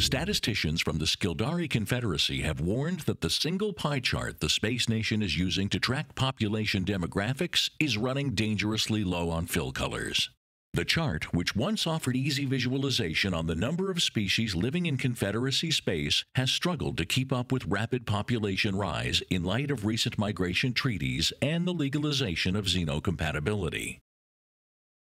Statisticians from the Scyldari Confederacy have warned that the single pie chart the space nation is using to track population demographics is running dangerously low on fill colors. The chart, which once offered easy visualization on the number of species living in Confederacy space, has struggled to keep up with rapid population rise in light of recent migration treaties and the legalization of xenocompatibility.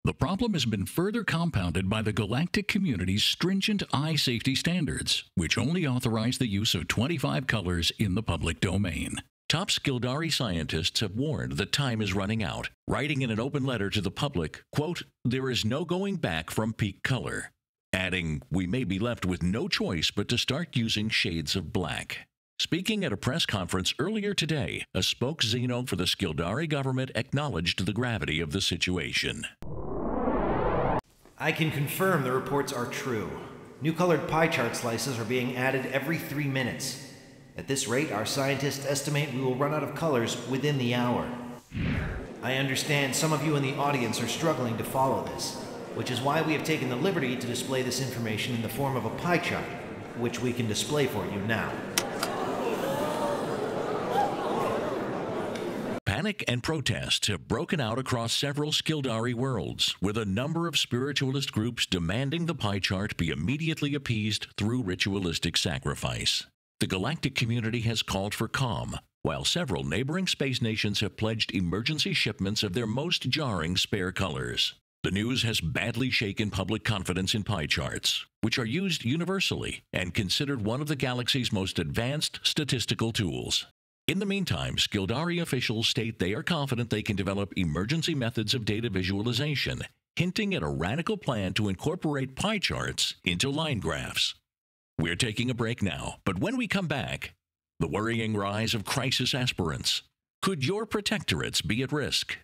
The problem has been further compounded by the galactic community's stringent eye safety standards, which only authorize the use of 25 colors in the public domain. Top Scyldari scientists have warned that time is running out, writing in an open letter to the public, quote, there is no going back from peak color, adding, we may be left with no choice but to start using shades of black. Speaking at a press conference earlier today, a spoke Xeno for the Scyldari government acknowledged the gravity of the situation. I can confirm the reports are true. New colored pie chart slices are being added every three minutes. At this rate, our scientists estimate we will run out of colors within the hour. I understand some of you in the audience are struggling to follow this, which is why we have taken the liberty to display this information in the form of a pie chart, which we can display for you now. Panic and protests have broken out across several Scyldari worlds, with a number of spiritualist groups demanding the pie chart be immediately appeased through ritualistic sacrifice. The galactic community has called for calm, while several neighboring space nations have pledged emergency shipments of their most jarring spare colors. The news has badly shaken public confidence in pie charts, which are used universally and considered one of the galaxy's most advanced statistical tools. In the meantime, Scyldari officials state they are confident they can develop emergency methods of data visualization, hinting at a radical plan to incorporate pie charts into line graphs. We're taking a break now, but when we come back, the worrying rise of crisis aspirants. Could your protectorates be at risk?